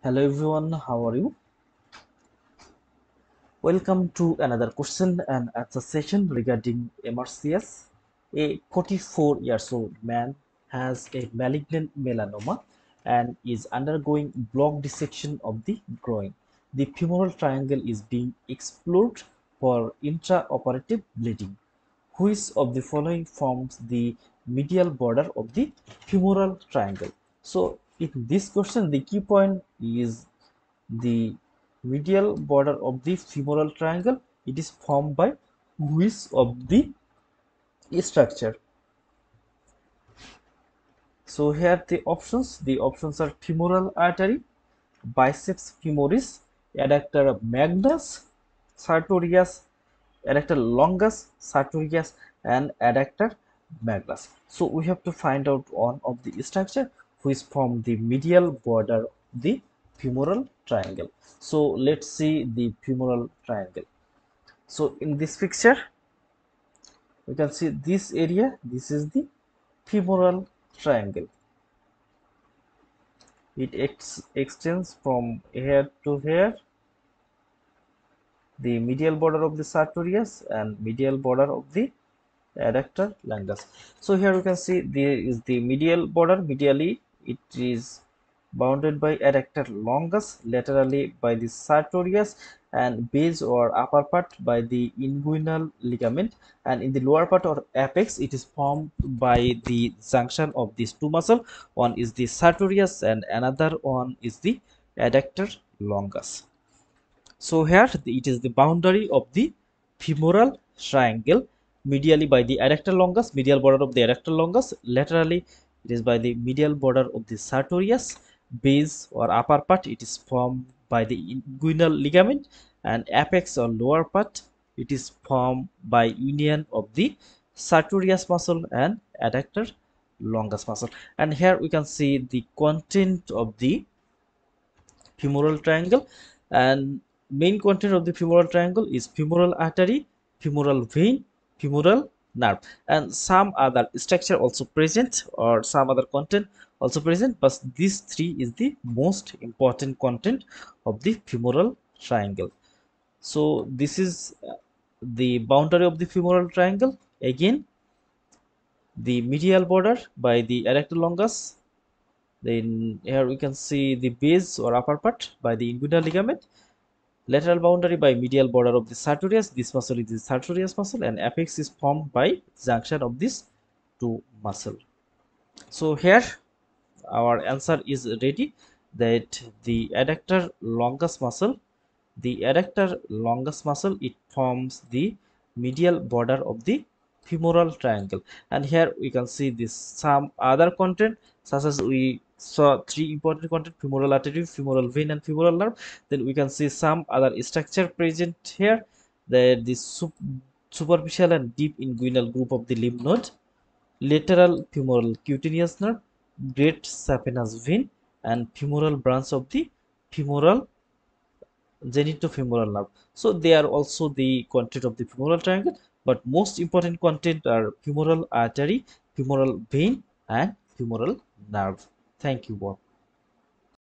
Hello everyone, how are you? Welcome to another question and answer session regarding MRCS. A 44 years old man has a malignant melanoma and is undergoing block dissection of the groin. The femoral triangle is being explored for intraoperative bleeding. Which of the following forms the medial border of the femoral triangle? So in this question, the key point is the medial border of the femoral triangle. It is formed by which of the structure? So here the options, the options are femoral artery, biceps femoris, adductor magnus, sartorius, adductor longus, sartorius, and adductor magnus. So we have to find out one of the structure which form the medial border of the femoral triangle. So let's see the femoral triangle. So in this picture, we can see this area, this is the femoral triangle. It ex extends from here to here the medial border of the sartorius and medial border of the adductor longus. So here we can see there is the medial border medially it is bounded by adductor longus laterally by the sartorius and base or upper part by the inguinal ligament. And in the lower part or apex it is formed by the junction of these two muscle one is the sartorius and another one is the adductor longus. So here it is the boundary of the femoral triangle medially by the adductor longus medial border of the adductor longus laterally it is by the medial border of the sartorius base or upper part. It is formed by the inguinal ligament and apex or lower part. It is formed by union of the sartorius muscle and adductor longus muscle. And here we can see the content of the femoral triangle. And main content of the femoral triangle is femoral artery femoral vein femoral nerve and some other structure also present or some other content also present but these three is the most important content of the femoral triangle. So this is uh, the boundary of the femoral triangle. Again the medial border by the adductor longus then here we can see the base or upper part by the inguinal ligament lateral boundary by medial border of the sartorius this muscle is the sartorius muscle and apex is formed by junction of these two muscle so here our answer is ready that the adductor longus muscle the adductor longus muscle it forms the medial border of the femoral triangle. And here we can see this some other content such as we saw three important content femoral artery femoral vein and femoral nerve. Then we can see some other structure present here. That the superficial and deep inguinal group of the lymph node. Lateral femoral cutaneous nerve great saphenous vein and femoral branch of the femoral genitofemoral nerve. So they are also the content of the femoral triangle but most important content are femoral artery femoral vein and femoral nerve thank you all